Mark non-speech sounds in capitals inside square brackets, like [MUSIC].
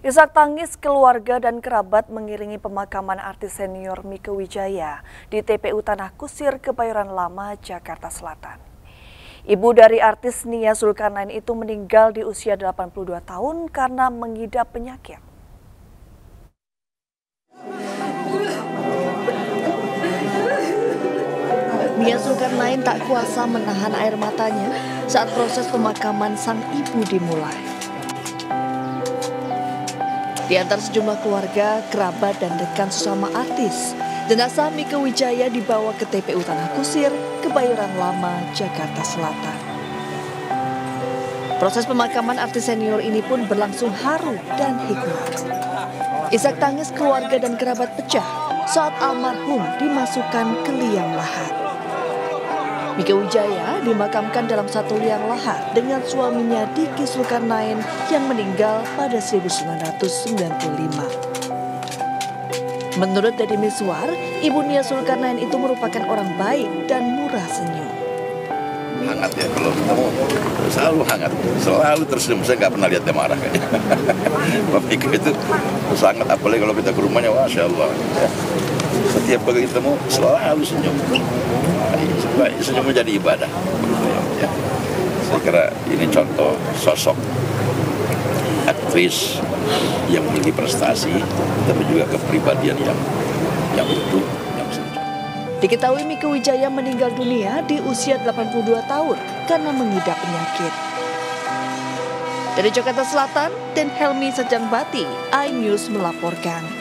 Isak tangis keluarga dan kerabat mengiringi pemakaman artis senior Mika Wijaya di TPU Tanah Kusir, Kebayoran Lama, Jakarta Selatan. Ibu dari artis Nia Zulkarnain itu meninggal di usia 82 tahun karena mengidap penyakit. Nia Zulkarnain tak kuasa menahan air matanya saat proses pemakaman sang ibu dimulai. Di antara sejumlah keluarga, kerabat, dan rekan sesama artis, jenazah Mika Wijaya dibawa ke TPU Tanah Kusir, Kebayoran Lama, Jakarta Selatan. Proses pemakaman artis senior ini pun berlangsung haru dan hikmat. Isak tangis keluarga dan kerabat pecah saat almarhum dimasukkan ke liang lahat. Mika Wijaya dimakamkan dalam satu liang lahat dengan suaminya Diki Zulkarnain yang meninggal pada 1995. Menurut Deddy Miswar, Ibu Nia Zulkarnain itu merupakan orang baik dan murah senyum. Hangat ya, kalau ketemu selalu hangat, selalu tersenyum. Saya nggak pernah lihat dia marah kayaknya. [LAUGHS] Bapak itu sangat, apalagi kalau kita ke rumahnya, Masya Allah. Ya. Setiap kali ketemu selalu senyum senyum menjadi ibadah. Ya. Saya kira ini contoh sosok aktris yang memiliki prestasi, tapi juga kepribadian yang yang utuh, yang Diketahui Mika Wijaya meninggal dunia di usia 82 tahun karena mengidap penyakit. Dari Jakarta Selatan, dan Helmi Bati, iNews melaporkan.